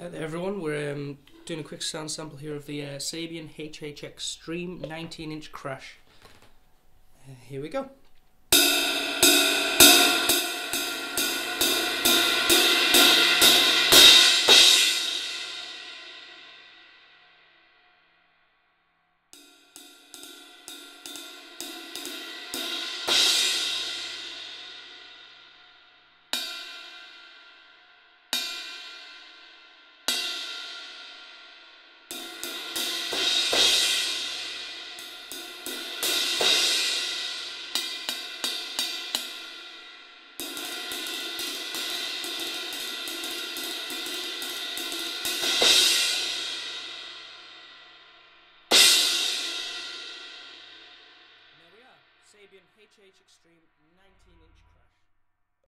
Hi everyone, we're um, doing a quick sound sample here of the uh, Sabian HHXtreme 19 inch crash. Uh, here we go. Sabian HHXtreme 19 inch